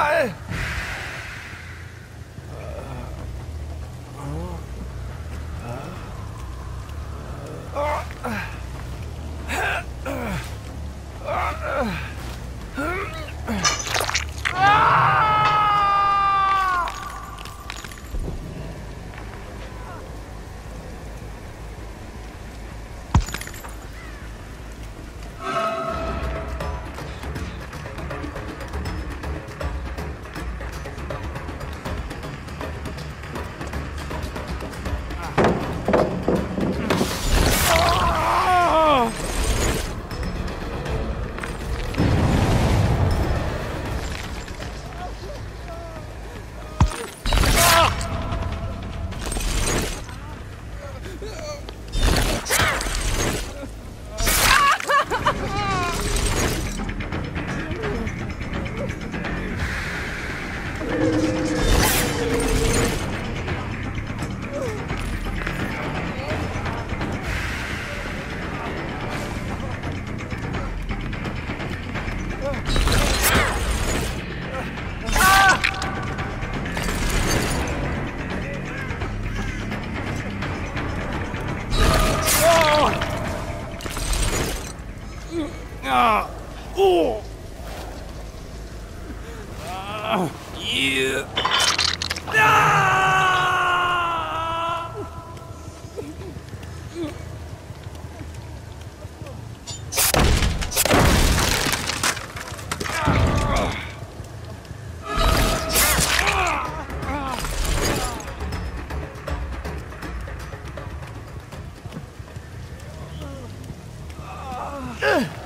は。Ah. Ugh. Ugh.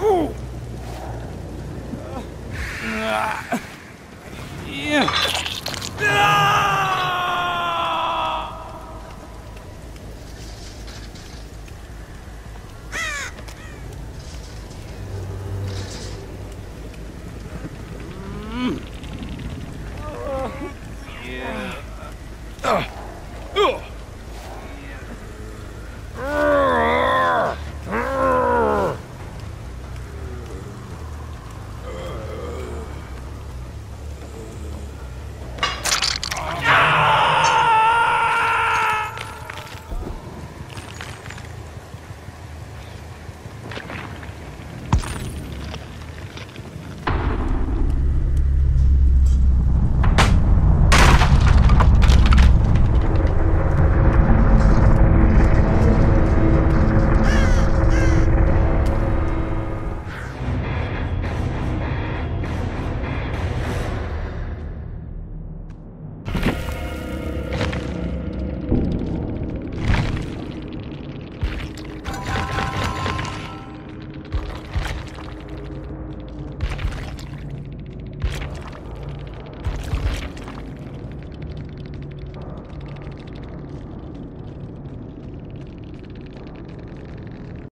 Ooh. Yeah. Ah!